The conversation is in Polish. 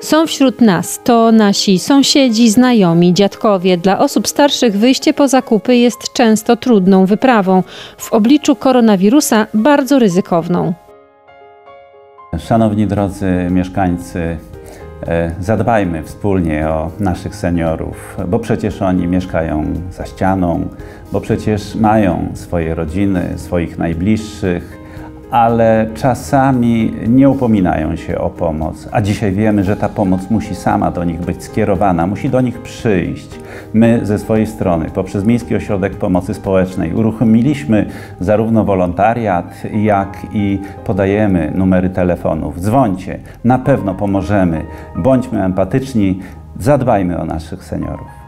Są wśród nas, to nasi sąsiedzi, znajomi, dziadkowie. Dla osób starszych wyjście po zakupy jest często trudną wyprawą, w obliczu koronawirusa bardzo ryzykowną. Szanowni drodzy mieszkańcy, e, zadbajmy wspólnie o naszych seniorów, bo przecież oni mieszkają za ścianą, bo przecież mają swoje rodziny, swoich najbliższych, ale czasami nie upominają się o pomoc. A dzisiaj wiemy, że ta pomoc musi sama do nich być skierowana, musi do nich przyjść. My ze swojej strony, poprzez Miejski Ośrodek Pomocy Społecznej, uruchomiliśmy zarówno wolontariat, jak i podajemy numery telefonów. Dzwońcie, na pewno pomożemy. Bądźmy empatyczni, zadbajmy o naszych seniorów.